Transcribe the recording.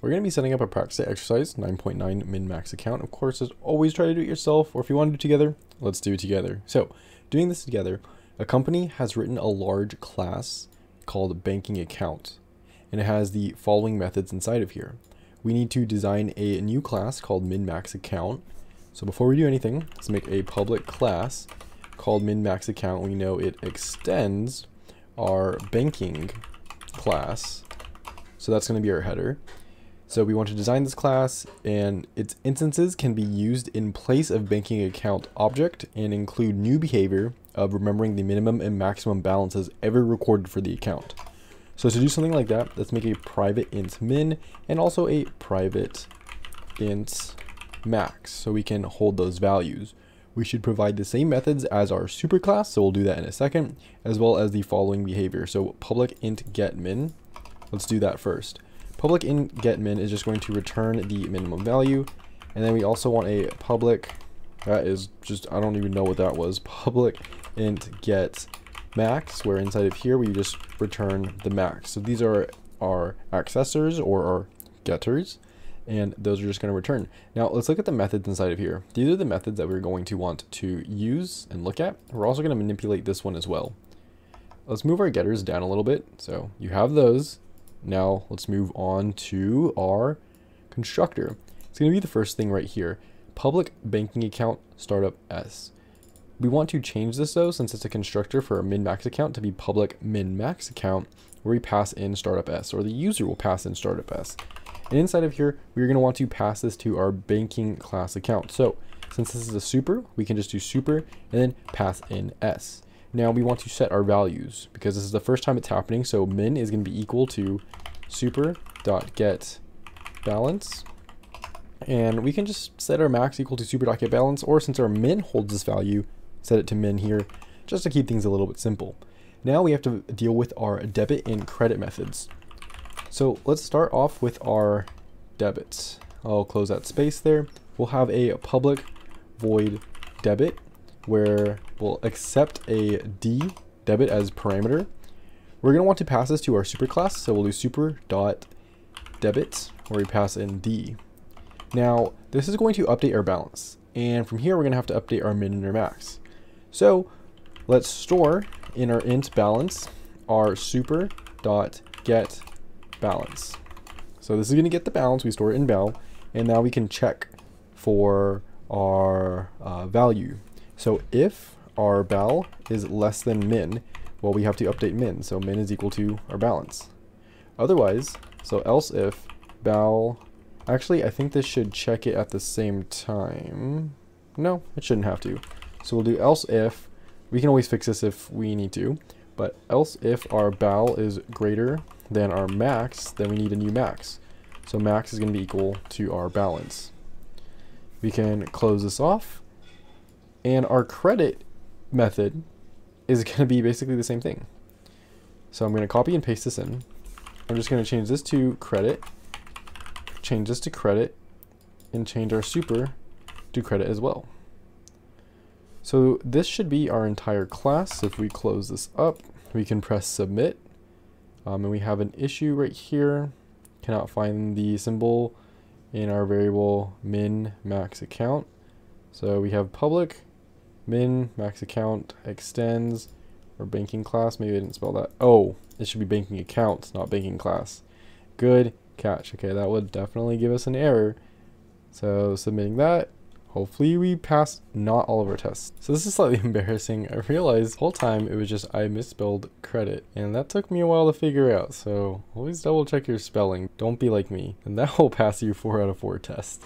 we're going to be setting up a practice exercise 9.9 min-max account. Of course, as always, try to do it yourself, or if you want to do it together, let's do it together. So, doing this together, a company has written a large class called banking account, and it has the following methods inside of here. We need to design a new class called min-max account. So before we do anything, let's make a public class called min-max account. We know it extends our banking class. So that's going to be our header. So we want to design this class and its instances can be used in place of banking account object and include new behavior of remembering the minimum and maximum balances ever recorded for the account. So to do something like that, let's make a private int min and also a private int max so we can hold those values. We should provide the same methods as our superclass, so we'll do that in a second, as well as the following behavior. So public int get min, let's do that first. Public int get min is just going to return the minimum value. And then we also want a public, that is just, I don't even know what that was, public int get max, where inside of here we just return the max. So these are our accessors or our getters, and those are just going to return. Now let's look at the methods inside of here. These are the methods that we're going to want to use and look at. We're also going to manipulate this one as well. Let's move our getters down a little bit. So you have those. Now let's move on to our constructor. It's going to be the first thing right here. Public banking account startup S. We want to change this though, since it's a constructor for a min-max account to be public min-max account, where we pass in startup S, or the user will pass in startup S. And inside of here, we're going to want to pass this to our banking class account. So since this is a super, we can just do super and then pass in S. Now we want to set our values because this is the first time it's happening. So min is going to be equal to super dot get balance. And we can just set our max equal to super dot get balance, or since our min holds this value, set it to min here, just to keep things a little bit simple. Now we have to deal with our debit and credit methods. So let's start off with our debits. I'll close that space there. We'll have a public void debit where we'll accept a D debit as parameter. We're going to want to pass this to our superclass, so we'll do super dot debit where we pass in D. Now, this is going to update our balance, and from here we're going to have to update our min and our max. So let's store in our int balance our super dot get balance. So this is going to get the balance, we store it in val, and now we can check for our uh, value. So if our bal is less than min, well, we have to update min. So min is equal to our balance. Otherwise, so else if bal, actually, I think this should check it at the same time. No, it shouldn't have to. So we'll do else if, we can always fix this if we need to, but else if our bal is greater than our max, then we need a new max. So max is going to be equal to our balance. We can close this off and our credit method is going to be basically the same thing. So I'm going to copy and paste this in. I'm just going to change this to credit, change this to credit, and change our super to credit as well. So this should be our entire class. If we close this up, we can press submit. Um, and we have an issue right here. Cannot find the symbol in our variable min max account. So we have public min max account extends or banking class. Maybe I didn't spell that. Oh, it should be banking account, not banking class. Good catch. Okay, that would definitely give us an error. So submitting that. Hopefully we pass not all of our tests. So this is slightly embarrassing. I realized the whole time it was just I misspelled credit and that took me a while to figure out. So always double check your spelling. Don't be like me and that will pass you 4 out of 4 tests.